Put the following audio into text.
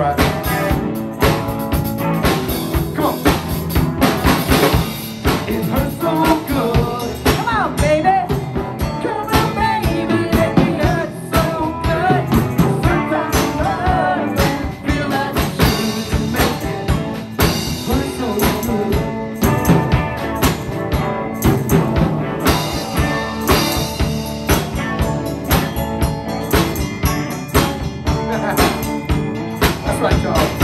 Come on. It hurts. job.